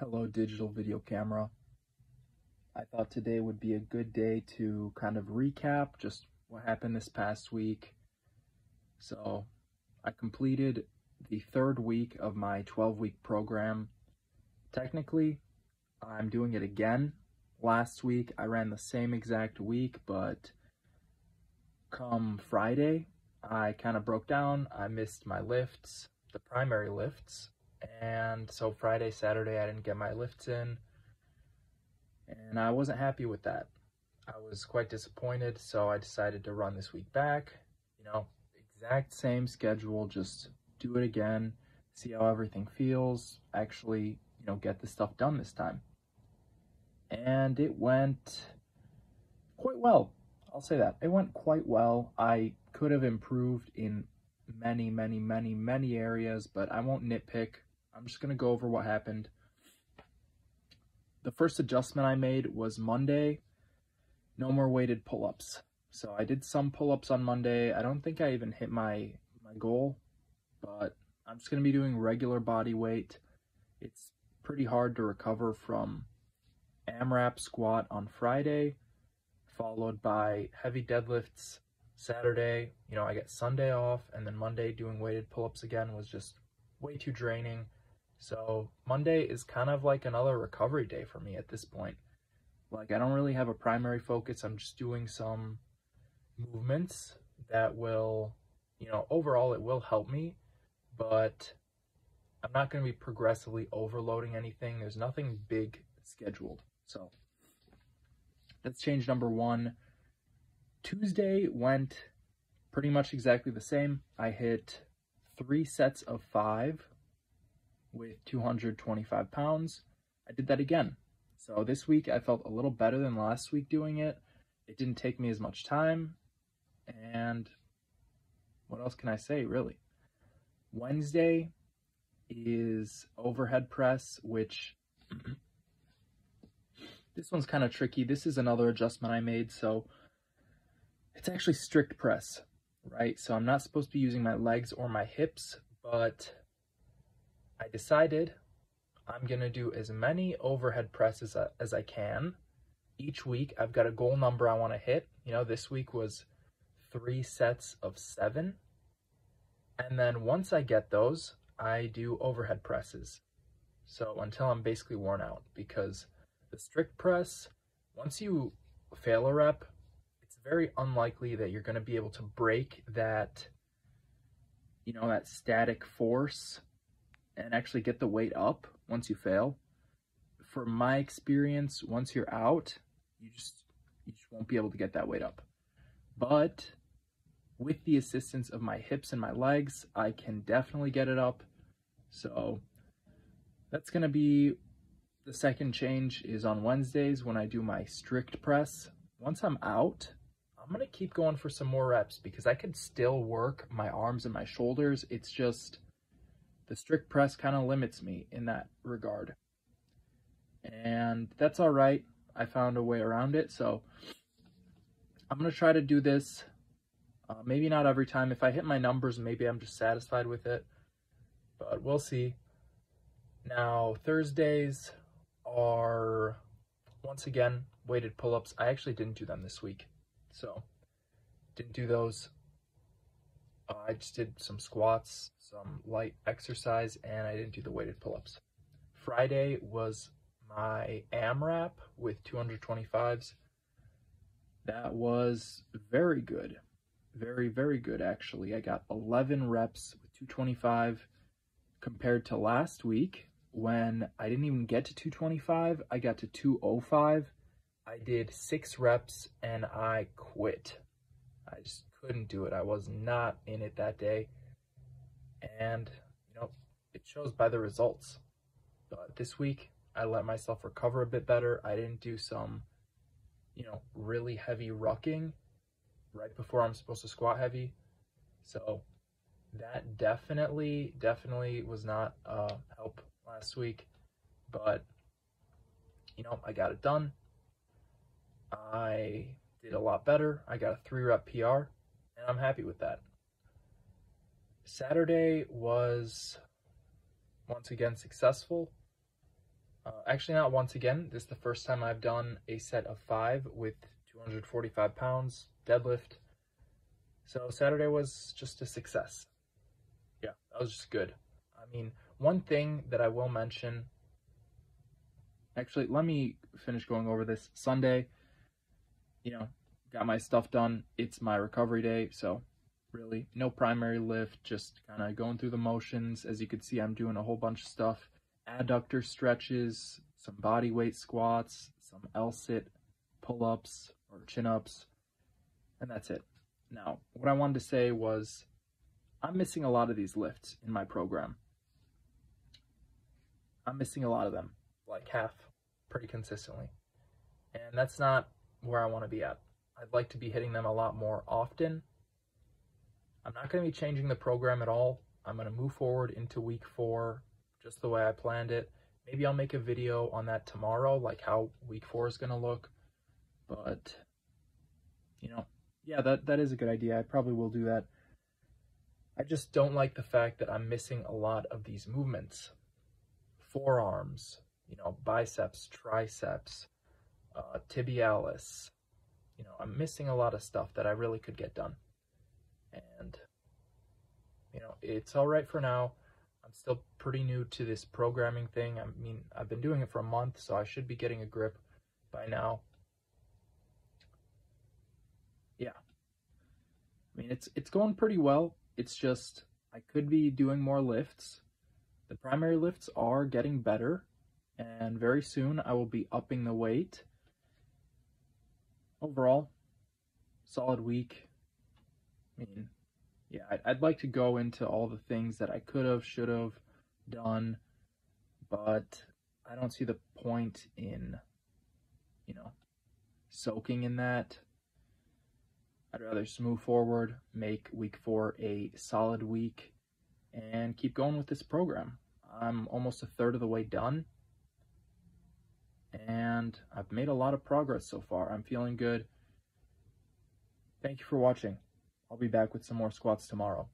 Hello, digital video camera. I thought today would be a good day to kind of recap just what happened this past week. So, I completed the third week of my 12 week program. Technically, I'm doing it again. Last week, I ran the same exact week, but come Friday, I kind of broke down. I missed my lifts, the primary lifts, and so Friday, Saturday, I didn't get my lifts in, and I wasn't happy with that. I was quite disappointed, so I decided to run this week back. You know, exact same schedule, just do it again, see how everything feels, actually, you know, get the stuff done this time. And it went quite well. I'll say that. It went quite well. I could have improved in many, many, many, many areas, but I won't nitpick. I'm just going to go over what happened. The first adjustment I made was Monday. No more weighted pull-ups. So I did some pull-ups on Monday. I don't think I even hit my, my goal, but I'm just going to be doing regular body weight. It's pretty hard to recover from AMRAP squat on Friday, followed by heavy deadlifts Saturday. You know, I get Sunday off, and then Monday doing weighted pull-ups again was just way too draining. So Monday is kind of like another recovery day for me at this point. Like I don't really have a primary focus. I'm just doing some movements that will, you know, overall it will help me, but I'm not going to be progressively overloading anything. There's nothing big scheduled. So that's change number one. Tuesday went pretty much exactly the same. I hit three sets of five with 225 pounds. I did that again. So this week I felt a little better than last week doing it. It didn't take me as much time. And what else can I say, really? Wednesday is overhead press, which this one's kind of tricky. This is another adjustment I made. So it's actually strict press, right? So I'm not supposed to be using my legs or my hips, but I decided I'm going to do as many overhead presses as I can. Each week, I've got a goal number I want to hit. You know, this week was three sets of seven. And then once I get those, I do overhead presses. So until I'm basically worn out because the strict press, once you fail a rep, it's very unlikely that you're going to be able to break that, you know, that static force and actually get the weight up once you fail. For my experience, once you're out, you just you just won't be able to get that weight up. But with the assistance of my hips and my legs, I can definitely get it up. So that's going to be the second change is on Wednesdays when I do my strict press. Once I'm out, I'm going to keep going for some more reps because I could still work my arms and my shoulders. It's just the strict press kind of limits me in that regard. And that's all right. I found a way around it. So I'm going to try to do this. Uh, maybe not every time. If I hit my numbers, maybe I'm just satisfied with it. But we'll see. Now, Thursdays are, once again, weighted pull-ups. I actually didn't do them this week. So, didn't do those. Uh, I just did some squats, some light exercise, and I didn't do the weighted pull-ups. Friday was my AMRAP with 225s. That was very good. Very, very good, actually. I got 11 reps with 225 compared to last week when I didn't even get to 225. I got to 205. I did six reps and I quit. I just couldn't do it. I was not in it that day. And, you know, it shows by the results. But this week, I let myself recover a bit better. I didn't do some, you know, really heavy rucking right before I'm supposed to squat heavy. So that definitely, definitely was not uh, help last week. But, you know, I got it done. I did a lot better. I got a three rep PR and I'm happy with that. Saturday was once again successful. Uh, actually, not once again. This is the first time I've done a set of five with 245 pounds deadlift. So Saturday was just a success. Yeah, that was just good. I mean, one thing that I will mention. Actually, let me finish going over this. Sunday, you know, got my stuff done. It's my recovery day, so really no primary lift, just kind of going through the motions. As you can see, I'm doing a whole bunch of stuff. Adductor stretches, some body weight squats, some L-sit pull-ups or chin-ups, and that's it. Now, what I wanted to say was I'm missing a lot of these lifts in my program. I'm missing a lot of them, like half, pretty consistently. And that's not where I want to be at. I'd like to be hitting them a lot more often. I'm not going to be changing the program at all. I'm going to move forward into week four just the way I planned it. Maybe I'll make a video on that tomorrow, like how week four is going to look. But, you know, yeah, that, that is a good idea. I probably will do that. I just don't like the fact that I'm missing a lot of these movements. Forearms, you know, biceps, triceps, uh, tibialis. You know, I'm missing a lot of stuff that I really could get done. And, you know, it's all right for now. I'm still pretty new to this programming thing. I mean, I've been doing it for a month, so I should be getting a grip by now. Yeah. I mean, it's it's going pretty well. It's just I could be doing more lifts. The primary lifts are getting better, and very soon I will be upping the weight. Overall, solid week. I mean, yeah, I'd, like to go into all the things that I could have, should have done, but I don't see the point in, you know, soaking in that. I'd rather just move forward, make week four a solid week, and keep going with this program. I'm almost a third of the way done, and I've made a lot of progress so far. I'm feeling good. Thank you for watching. I'll be back with some more squats tomorrow.